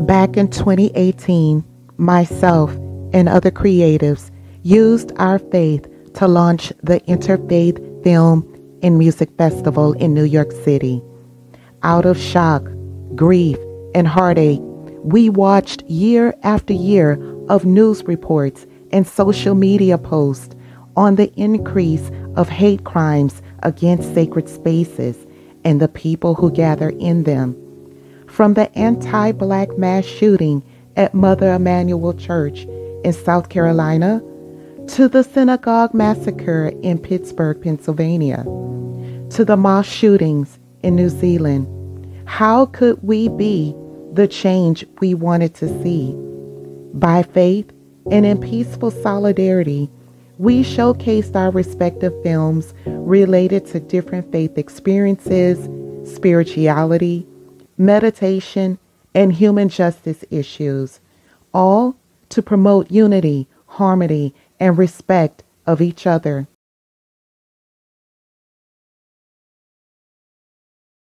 Back in 2018, myself and other creatives used our faith to launch the Interfaith Film and Music Festival in New York City. Out of shock, grief, and heartache, we watched year after year of news reports and social media posts on the increase of hate crimes against sacred spaces and the people who gather in them. From the anti black mass shooting at Mother Emanuel Church in South Carolina to the synagogue massacre in Pittsburgh, Pennsylvania, to the mosque shootings in New Zealand. How could we be the change we wanted to see? By faith and in peaceful solidarity, we showcased our respective films related to different faith experiences, spirituality, meditation, and human justice issues, all to promote unity, harmony, and respect of each other.